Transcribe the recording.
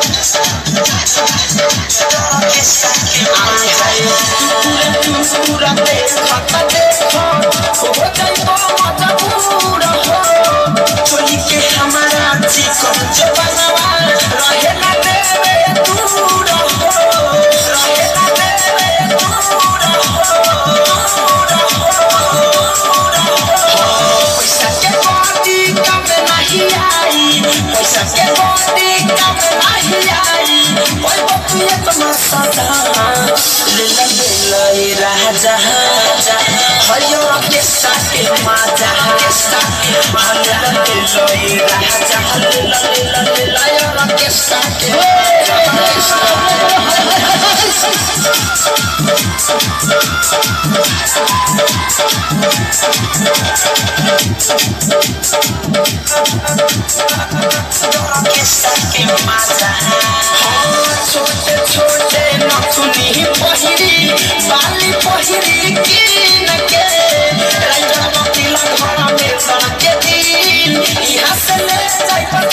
I'll tell you. लई रहा जहाँ। हरियो के साके माजा के साके माजा के लई रहा जहाँ। लयो के साके के साके माजा But